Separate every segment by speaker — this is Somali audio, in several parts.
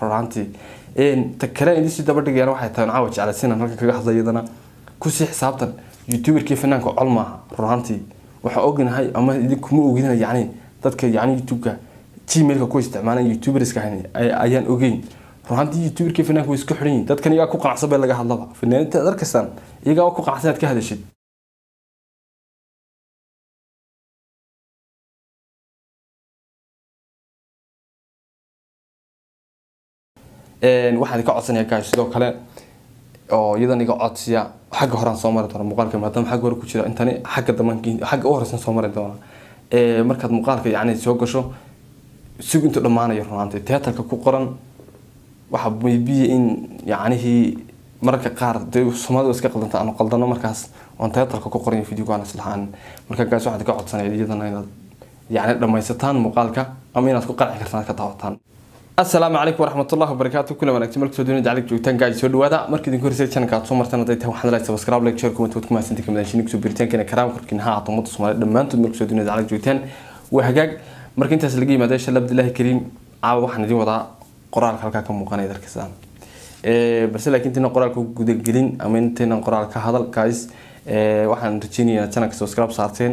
Speaker 1: run ahaantii ta kale indisii daba dhigayana waxay tahay caawa jeclaysinan halka kaga hadlay iyadana ku sii xisaabtan youtuberkii fanaanka col maaha run ahaantii waxaan ognahay ama idinkuma ogina yani dadka yani youtubeka gmailka ku isticmaalan youtuberska ayaan ogeyn. Runaantii youtuberkii fanaanka way isku xidhan yihiin dadkan iyagaa ku qanacsan bay laga hadlaba. Fanaaniinta ad arkaysaan iyagaa ku qanacsan inaad ka hadashid waxaan ka codsanaya gaas sidoo kale oo iyadan iga codsiya xagga horaan soo mari doona muuqaalka maadaama xagga hore ku jira intani xagga damanki xagga u horeysan soo mari doona. Markaad muuqaalka yacni soo gasho sug intuu dhammaanayo runaantii teatarka ku qoran waxa maybiya in yacnihii mararka qaar dee soomaalida iska qaldanta aanu qaldano markaas oon teatarka ku qoran videoga aan islahaan marka waxaad ka codsanaya iyadana inaad yacni dhammaysataan muuqaalka ama inaad ku qanci kartaan ka daawataan asalaamu calaykum waraxmatullahi wabarakaatu kula wanaagsan markasoo doonida jacayl joogtaan gaadi soo dhawaada. Marka idinku horeysay channelka aad soo martaan hadday tahay waxaad like subscribe like share comment waad ku mahadsantahay kamidaan shinig soo biritaankeena karaam korkiina ha ahaato ummadda soomaaliya dhammaantood markasoo doonida jacayl joogtaan waa hagaag. Marka intaas laga yimaada insha allah kariim caawa waxaan idin wadaa qoraalka halkaa ka muuqanaya darkisaan balse laakiin intaynaan qoraalka gudagelin ama intaynaan qoraal ka hadal guys waxaan rajeynayaa channelka subscribe saarteen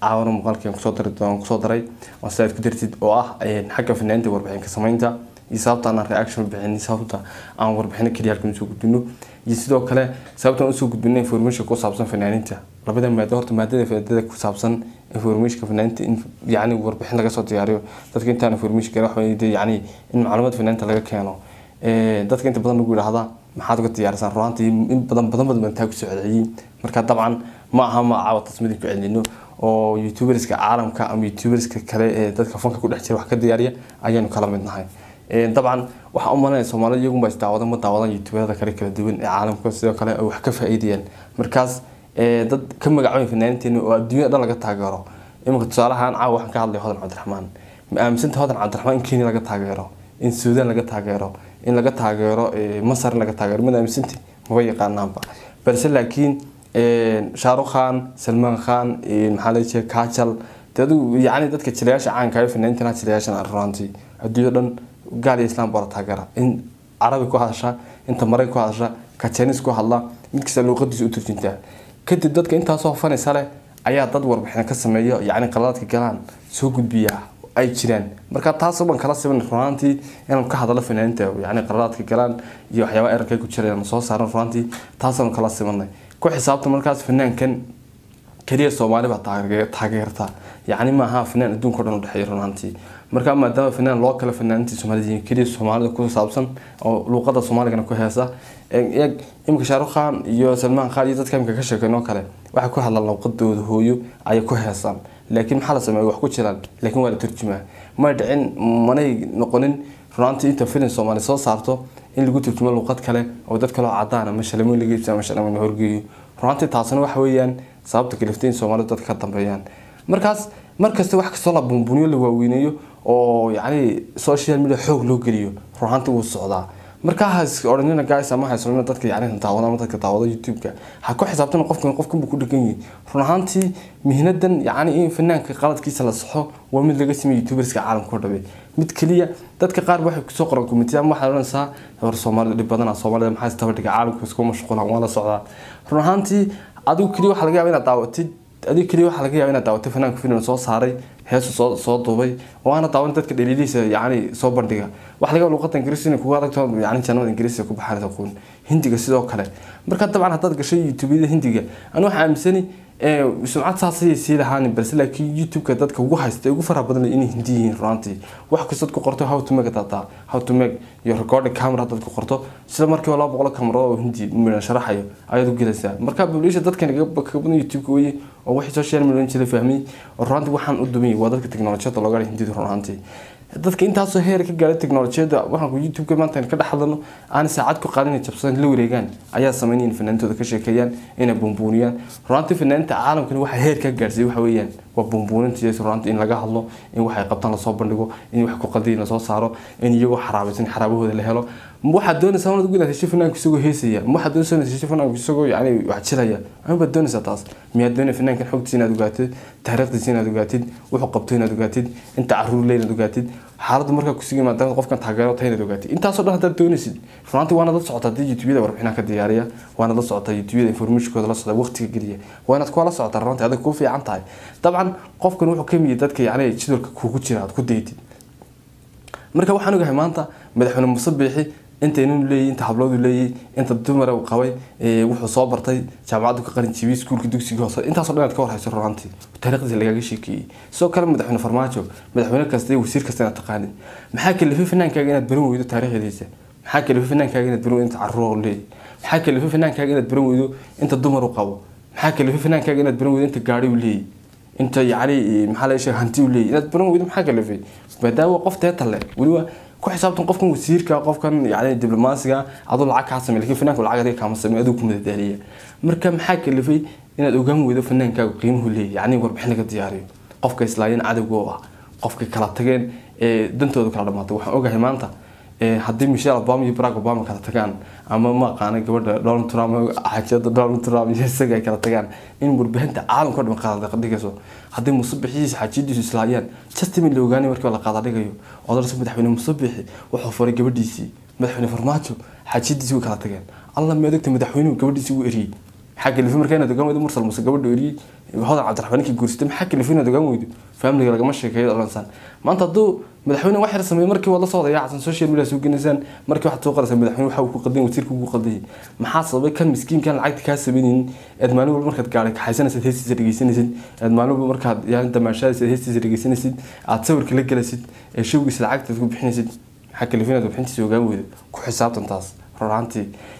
Speaker 1: caawana muuqaalkeen ku soo ku soo daray. Oo sidaad ku dartid oo ah xagga fanaaniinta warbixinka samaynta. Iyo sababta aan reaction bixin sababta aan warbixino keliya halkan u soo gudbino iyo sidoo kale sababta u soo gudbino information ku saabsan fanaaniinta. Labada maado horta maadada fanaanada ku saabsan informationka fanaaniinta in yacni warbixin laga soo diyaariyo. Dadka intaan information gara waxa yacni in macluumaad fanaaniinta laga keeno. Dadka inta badan lagu yidhaahdaa maxaad uga diyaarisaan runaantii in badan badan badan baan taa ku soo celceliyey marka dabcan ma aha ma caawa tasmidin ku celino oo youtuberska caalamka ama youtuberska kale ee dadka fanka ku dhex jira wax ka diyaariya ayaanu kala mid nahay. Dabcan waxaan u malanaya soomaalida iyagunba is daawadan ma daawadaan youtuberada kale kala duwan ee caalamka sidoo kale wax ka faa'iidayaan markaas dad ka magacaabay fanaaniinteena oo adduunyada dhan laga taageero. Iminka tusaalahaan caawa waxaan ka hadlaya hodan cabdiraxmaan. Ma aaminsanta hodan cabdiraxmaan in kenya laga taageero in suudaan laga taageero in laga taageero masar in laga taageero? Mid aaminsanti maba yaqaanaanba. Balse laakiin shaarukh khan salmaan khan maxaa la yacni dadka jilayaasha caanka ee fanaaniintana jilayaashan runaantii adduunya dhan gaal iyo la taageera in carabi ku hadasha inta marayg ku hadasha ka ku hadla mid kasta luuqadiisa u turjintaa kadib dadka intaasoo fanaysa leh ayaa dad warbixina ka sameeya yacni qaladaadka galaan soo gudbiya ay jiraan. Marka taasoo baan kala siban runaantii inaan ka hadalo fanaaniinta yacni qaladaadka galaan iyo waxyaaba erarka ku jira inaan soo saaran runaantii taasaanu kala sibanay ku xisaabta markaas fanaankan keliya soomaali baa taageerta. Yacni maaha fanaan adduunka o dhan u runaantii marka maadaama fanaan loo kala fanaaniintii soomaalida keliya soomaalida ku saabsan oo luuqada soomaaligana ku heesa imika shaarukh khan iyo salmaan khan iyo dadka imika ka sheekeyn kale waxay ku hadlaan luuqadooda hooyo ayay ku heesaan. Laakiin maxaa la sameeya wax ku jiraan laakiin waa la turjumaa may dhicin manay noqonin runaantii inta filin soomaali soo saarto in lagu turjumo luuqad kale oo dad kaloo cadaan ama shalamoyn laga iibsa ama shalamoyn la horgeeyo. Runaantii taasina waxa weeyaan sababta kaliftay in soomaalida dadka ka dambeeyaan. Markaas markasta wax kastoo la buunbuniyo la waaweyneeyo oo yacni social media xoog loo geliyo runaantii wuu socdaa. Markaa odhanina guys ama ha is odhanina dadka yacni daawada ama dadka daawada youtube-ka ha ku xisaabtana qofkan qofkan buu ku dhegan yahay. Run ahaantii mihnadan yacni in fanaanka qaladkiisa la saxo waa mid laga sameeyay youtuberska caalamka oo dhabe mid keliya. Dadka qaar waxay ku soo qoran ama waxaad odhanaysaa hor soomaalida dhib badana soomaalida maxaa istaba dhiga caalamka isku mashquulan waa la socdaa. Run ahaantii adigu keliya waxaa laga yaaba inaad daawatid adigu keliya waxaa laga yaaba inaad daawatay fanaanka film soo saaray heesu soo soo duubay oo daawan dadka dhaliilihiisa yacni soo bandhiga. Waxaa laga yaaba ingiriisi inay kugu adagto yacni jannada ingiriisiga ku baxaan aqoon hindiga sidoo kale. Marka dabcan haddaad gashay youtubeyada hindiga anu waxaa aaminsani sumcad saasayay sii lahaan balse laakiin youtube-ka dadka ugu haysta ugu faraha badan inay hindi yihiin runaantii wax kastood ku qorto how to make data how to make iyo recording camera dad ku qorto. Sida markiiba laba boqol kamarado oo hindi midhan sharaxayo ayaad u gelaysaa. Marka publisha dadkan kaga badan youtube-ka weye oo wixii social media jira fahmay oo runaantii waxaan u dumiyay waa dadka teknolojiyada looga hindida runaantii dadka intaasoo heer ka gaaray teknolojiyadda waxaan ku youtube-ka maanta ka dhex hadlano aan saacad ku qaadin inay jabsadaan la wareegaan. Ayaa sameynaya in fanaantooda ka sheekeeyaan inay buunbuuniyaan. Runaantii fanaanta caalamkani waxa heer ka gaarsiiyey waxa weeyaan waa buunbuuninta in laga hadlo in waxay qabtaan la soo bandhigo in wax ku qaldiyin la soo saaro in iyagoo xaraabaysan xaraabahooda la helo. Waxaad doonaysaa inaad ugu hesho fanaanku isagoo heesaya? Waxaad doonaysaa inaad hesho isagoo yani wax jilaya. Ama baad doonaysaa taas. Miyaad doonay fanaankan xogtiisa inaad ogaatid taariikhdiisa inaad ogaatid wuxuu qabto inaad ogaatid inta carruur le inaad ogaatid xaaladdu markaa kusugi maadaama qofkan taageero tahay inaad ogaatid intaasoo dhan haddaad doonaysid runaantii waana la socota haddii youtubeyada warbixinaha ka diyaariya waana la socota youtubeyada informationkooda la socda waqtiga geliya. Waa inaad kuwa la socota runaantii adag kuu fiican tahay. Dabcan qofkan wuxuu ka miyay dadka yani jidolka kugu jira aad ku daytid. Marka waxaan ogahay maanta madaxweyne muuse biixi inta inuu leeyahy inta habloodu leeyahy inta dumara qabay wuxuu soo bartay jaamacaddu ka qalin jibiyey iskuulka dugsiga hoose. Intaasoo dhan aad ka warhayso runaantii taariikhdiisa lagaga sheekeeyey. Sidoo kale madaxweyne farmaajo madaxweyne kasta iyo wasiir kasta inaad taqaanid. Maxaa kalifay fanaankaaga inaad baran weydo taariikhdiisa maxaa kalifay fanaankaaga inaad baran weydo inta carruur uu leeyahy maxaa kalifay fanaankaaga inaad baran weydo inta dumar uu qabo? Maxaa kalifay fanaankaaga inaad baran weydo inta gaari uu leeyahy inta yani maxaa la sheegay hanti uu leeyahy inaad baran weydo maxaa kalifay maadaama qof teeta leh weliba ku xisaabtan qofkan wasiirka qofkan yani diblomaasiga aduu lacag kaa samey laakiin fanaanku lacag adiga kaama samey aduu ku madadaaliya marka maxaa kalifay inaad ogaan weydo fanaankaagu qiimuhu leeyahy yani warbixin laga diyaariyo. Qofka islaayeen cadowga oo ah qofka kala tageen ee dantooda kala dhamaatay waxaan ogahay maanta haddii michelle obama iyo barack obama kala tagaan ama ma aqaana gabadha donald trump xajada donald trump iyo isaga ay kala tagaan in warbaahinta caalamka o dhan qaada dhigayso haddii musabixiisa xajidiisu islaayaan justin la ogaanay markii la qaada dhigayo odorsa madaxweyne musabixi wuxuu furay gabadhiisii madaxweyne farmaajo xajidiisii way kala tageen. Alla meedogta madaxweynuhu gabadhiisii uu eriyey maxaa kalifay markaa inaad ogaan weydo mursal muse gabadha eriyey hodan cabdiraxmaan ninkii guursatay maxaa kalifay inaad ogaan weydo faamiliga lagama sheekeeyo odhansan maanta hadduu madaxweyne wax yar sameeyey markii waad la soo dayaacsan social media soo genaysaan markii waxaad soo qoraysaa madaxweyne waxa uu ku qaldin wasiirka ugu qaldayay maxaa sababay kan miskiinkan lacagta kaa sameynaynin eed maalin walba markaad gaadhay kaxaysanaysid heestiisa dhegeysanaysid eed maalin walba markaad yani damaashaadaysid heestiisa dhegeysanaysid aad sawirka la gelaysid ee showgiisa lacagtaad ku bixinaysid maxaa kalifay inaad warbixintiisa ogaan weydo ku xisaabtan taas ruraantii ta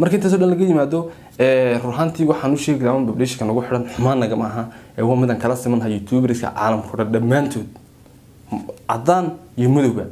Speaker 1: marka intaasoo dhan laga yimaado runaantii waxaan u sheegi lahaa publishka nagu xidhan xumaan nagama aha ee waa kala simanha youtuberska caalamka o dhan dhammaantood. Cadaan iyo madowba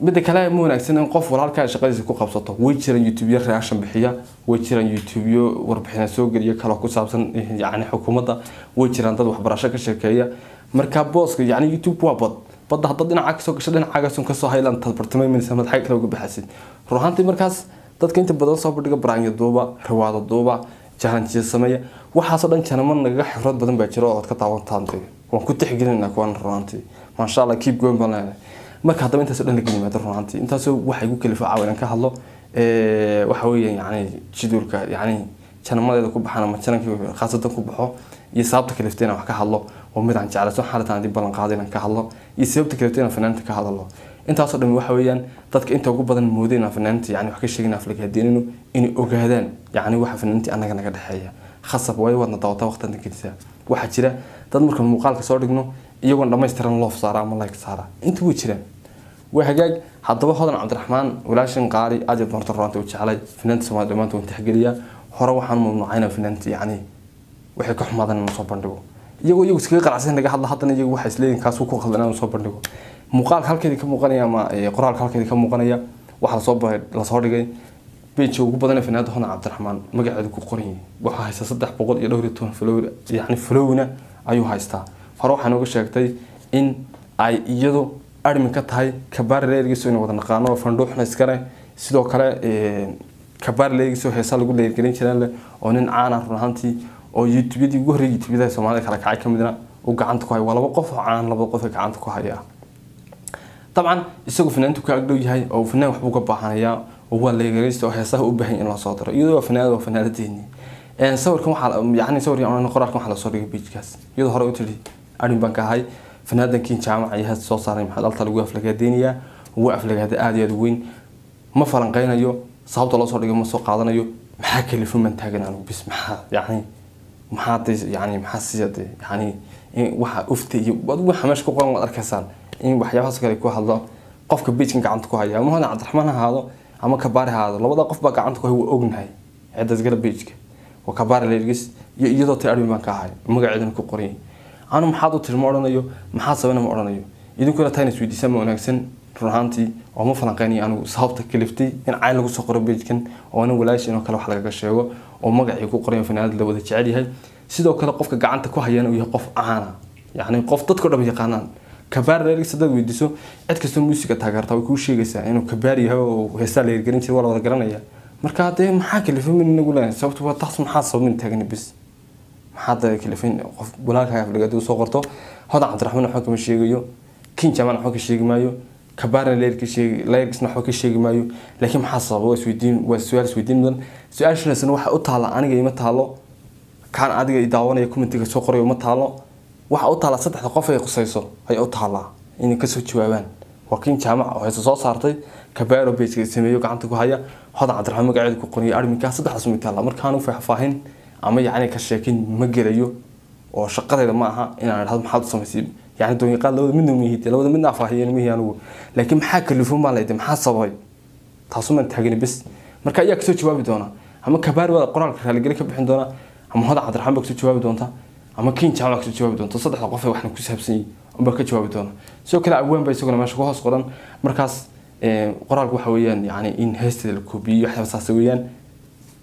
Speaker 1: midda kale ma wanaagsan in qof walaalkaa shaqadiisa ku qabsato. Way jiraan youtubeyo reaction bixiya. Way jiraan youtubeyo warbixina soo geliya kaloo ku saabsan yani xukuumadda. Way jiraan dad waxbarasho ka sheekeeya. Marka booska yani youtube waa bad badda haddaad dhinaca ka soo gasho dhinacaagas ka soo haylan taad bartilmaamaysa mad xag kale uga baxasid runaantii markaas dadka inta badan soo bandhiga baraanyo duuba riwaado duuba jahanjiya sameeya. Waxaasoo dhan janamo nagaga xifrad badan baa jira oo aad ka daawantaan waan ku tixgelinaa kuwan runaantii maasha allah keep going baan leenahay marka haddaba intaasoo dhan laga yimaado runaantii intaasoo waxa igu kalifo caawa inaan ka hadlo waxa weeyaan yani jidulka yani janamadeeda ku baxan ama janankii khaasatan ku baxo iyo sababta kaliftay inaan wax ka hadlo oo mid aan jeclayso xaalitaan haddii ballan inaan ka hadlo iyo sababta kaliftay inaan fanaanta ka hadlo intaasoo dhan waxa weeyaan dadka inta ugu badan mooday inaan fanaanta yani wax ka sheegin aflagaadeenino inay ogaadaan yani waxa fanaantii annaga naga dhexeeya. Khasab waayo waadna dawataa waqtan gelisa waxaa jira dad marka muuqaalka soo dhigno iyagoon dhammaystiran loof saara ama like saara. Inta way jiraan. Waa hagaag. Haddaba hodan cabdiraxmaan walaashin qaali aad iyo doonta runaanta u jeclay. Fanaanta soomaali dhammaanta waan tixgeliyaa hore waxaan mamnuucayna fanaanta yani waxay ka xumaadaan inuu soo bandhigo. Iyagoo iyagu iskaga qaracsan naga hadla haddana iyagu waxay isleeyihin kaas ku qaldan inuu soo bandhigo muuqaalka halkeedii ka muuqanaya ama qoraalka halkeedii ka muuqanaya waxaa la soo la soo dhigay. Beejka ugu badan ee fanaanada hodan cabdiraxmaan magaceedu ku qoran yahay. Waxaa haysta saddex boqol iyo dhowr iyo toban flow yani flowna ayuu haystaa. Hore waxaa nooga sheegtay in ay iyadu armin ka tahay kabaari leergiiso inay wada naqaano fandhuuxna iskale sidoo kale kabaari leergiiso heesaa lagu leergelin jireen oo nin caana run ahaantii oo youtubeyadii ugu horreeyay youtubeyada soomaalida kala kacay ka midna uu gacanta ku haya waa laba qof oo caan laba qof gacanta ku haya dabcan isagu fanaantu ka agdhow yahay oo fanaan waxbuu ka baahanayaa oo waa leegaraysta oo heesaha u baahan in loo soo iyadoo fanaanad waa fanaanadeeni sawirkan yani sawirkan qoraalkan waxaa la soo dhigay pagekaas iyadoo hore u tiri arrin baan ka ahay fanaadankii jaamaca iyo heesta soo saaray maxaad alta lagu aflagaadeynayaa waa aflagaada aada iyo aada u weyn. Ma falanqeynayo sababta loo dhigay ma soo qaadanayo maxaa kalifo man taagan anigu bis maxaa yani maxaa yani maxaa siya de yani waxa ufta iyo waxa meesha ku qoran waad arkaysaan in waxyaabahaas kale ku hadlo qofka beijkan gacanta ku haya ama hodan cabdiraxmaan ha ahaado ama kabaari ha ahaado labada qof baa gacanta ku haya waa ognahay ciddaas gala beijka waa kabaari leergis iyo iyadoo tay armin baan ka ahay magaceedana ku qoran yahay anu maxaad u tiri ma odhanayo? Maxaad sabana ma odhanayo? Idinkuna tayna isweydiisaan ma wanaagsan. Run oo ma falanqeynayo anigu sababta kaliftay in cayn lagu soo qoro beijkan oo ana walaashin oo kale wax lagaga sheego oo magacii ku qoran fanaanad la wada jecel yahay. Sidoo kale qofka gacanta ku hayana uu yahay qof caana yacni qof dadkao dhan yaqaanaan kabaar weydiiso cid kastoo muusiga taageerta way kuu sheegaysaa inuu kabaar yahay oo heestaa la hirgelin jiray waa la wada garanaya. Marka dee maxaa kalifay min inagu leeyahay? Sababto waa taas maxaa sababin taagani bis? Maxaa dee kalifin qof walaalkaa aflagaadi soo qorto? Hodan cabdiraxmaan waxba kama sheegayo kin jamaan waxba ka sheegi maayo kabaarna leergisna waxba ka sheegi maayo. Laakiin maxaa sababa waa isweydiin waa su'aal isweydiin mudan. Su'aashaasna waxa u taala aniga ima taalo kaan adiga i daawanaya soo qorayo uma taalo waxa u taala saddexda qof ay qusayso ayaa u taalaa inay ka soo jawaabaan. Waa kin jaamac oo heese soo saartay kabaaro bejka sameeyo gacanta ku haya. Hodan cabdiraxmaan magaceeda ku qoriyo arminkaa saddexdaas uma taala. Markaanu faahfaahin ama yacni ka sheekin ma gelayo oo shaqadeeda ma aha inaan idhahdo maxaad u samaysay yani doonyiqaad labada midna mihid labada midna afahiyeen mihi anigu laakiin maxaa kalifo maa laydi maxaa sababay? Taasumaan taagani bes. Marka ayaa ka soo jawaabi doona. Ama kabaari waa qoraalka raaligeli ka bixin doona. Ama hodan cabdiraxmaan baa ka soo jawaabi doonta ama kin jaamac ka soo jawaabi doonta saddexda qof waxna ku saabsan yihiin ka jawaabi doona sidoo kale awaan baa isaguna meesha ku hoos qoran markaas qoraalku waxa weeyaan yani in heesteeda la koobiyo waxyaaba saas weeyaan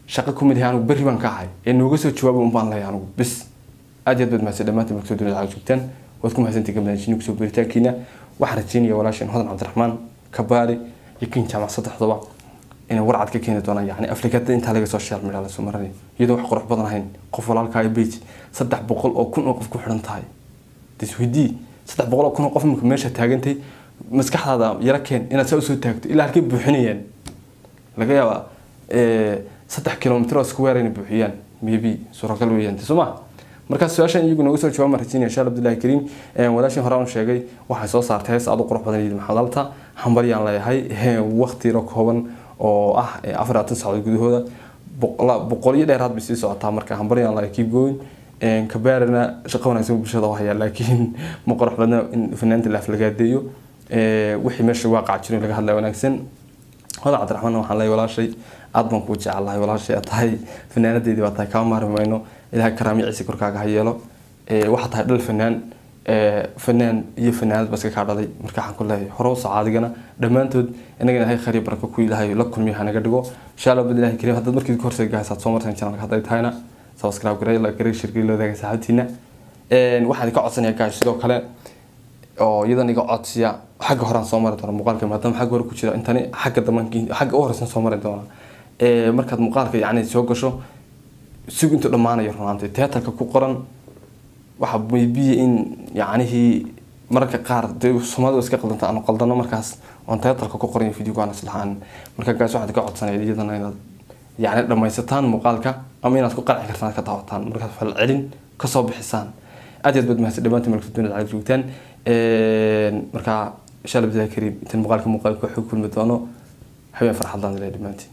Speaker 1: shaqo ku mid yahay anigu berri baan ka ahay. Ee nooga soo jawaaba un leeyahay anigu bis. Aad iyo aad baad mahadsan dhammaantiin markasoo dunida caaga joogtaan waad ku mahadsantii gabdhaanshini ku soo beritaankiina waxaan rajeynaya walaashan hodan cabdiraxmaan kabaari iyo kin jaamac saddexdaba inay warcad ka keeni doonaan yani afrikada intaa laga soo sheel midhaa iyadoo wax qurux badan ahayn qof walaalkaa bej saddex boqol oo kun oo qof ku xidhan tahay. Disweydii saddex boqol oo kun oo qof imika meesha taagantay maskaxdaada yaro keen inaad saa u soo taagto ilaa halkay buuxinayaan laga yaabaa saddex kilomitr oo weer inay buuxiyaan. Maybe suuragal weeyaan. Soo ma markaas su'aashan iyagu nooga soo jawaab rajeynaya shaal abdullahi kariim walaashin hore aan sheegay waxay soo saartay hees aad u qurux badan yidhi maxamed alta hambaryaan leeyahay. Yaro kooban oo ah afar labaatan saacadood gudahooda boqol iyo dheeraad bay sii socotaa. Marka hambaryaan leeyahay keep going kabaarina shaqo wanaagsan bulshada u hayaa laakiin ma qurux badna in fanaanta la aflagaadeeyo wixii meesha waaqac jiro laga hadlaya wanaagsan. Hodan cabdiraxmaan waxaan leeyahay walaashay. Aad baan kuu jecelahay walaashay. Aad tahay fanaanadeedii baa tahay kama maarmi mayno ciise korkaaga ha yeelo. Waxaa tahay dhal fanaan fanaan iyo fanaanad baa iska kaa dhalay marka waxaan ku leeyahay hore u socaadigana dhammaantood inaga ilaahay khayr barako ku ilaahay la kulmiyo hanaga dhigo. Insha allah kariim haddaad markii horse gahaysaad soo martaan channelka hadday tahayna subscribe garay la garay shirkii loo daagay saaxiibtiina waxaan ka codsanayaa gaas sidoo kale oo iyadan iga codsiya xagga horaan soo mari doona muuqaalka maadaama xagga hore ku jira intani xagga damankii xagga u horeysan soo mari doona markaad muuqaalka yacni soo gasho sigu dhammaanayo runaantay teatarka ku qoran waxa maybiya in yacnihii mararka qaar dee iska qaldanta aanu qaldano markaas oon teatarka ku qoran videoga aan islahaan waxaad ka codsanaya iyadana inaad yacni dhammaysataan muuqaalka ama inaad ku qanci kartaan ka daawataan. Markaad falcelin ka soo bixisaan. Aad iyo aad baad mahadsan dunida caaga joogtaan. Marka insha allah bilahi kariim intan muuqaalka muuqaalka waxuu kulmi doono habeen farxadaan ilaa dhammaantiin